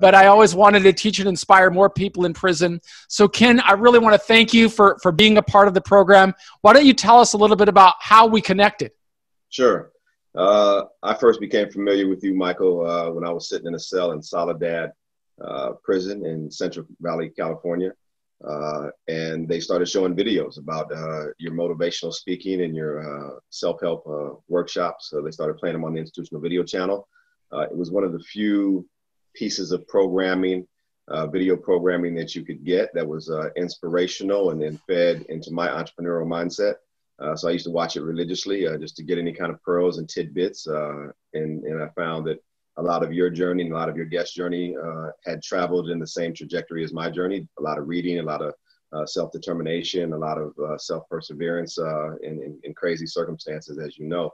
but I always wanted to teach and inspire more people in prison. So, Ken, I really want to thank you for, for being a part of the program. Why don't you tell us a little bit about how we connected? Sure. Uh, I first became familiar with you, Michael, uh, when I was sitting in a cell in Soledad uh, prison in Central Valley, California. Uh, and they started showing videos about uh, your motivational speaking and your uh, self-help workshops. So they started playing them on the institutional video channel. it was one of the few pieces of programming, video programming that you could get that was inspirational and then fed into my entrepreneurial mindset. Uh, so I used to watch it religiously uh, just to get any kind of pearls and tidbits. Uh, and, and I found that a lot of your journey and a lot of your guest journey uh, had traveled in the same trajectory as my journey. A lot of reading, a lot of uh, self determination, a lot of uh, self perseverance in, in, in, crazy circumstances, as you know.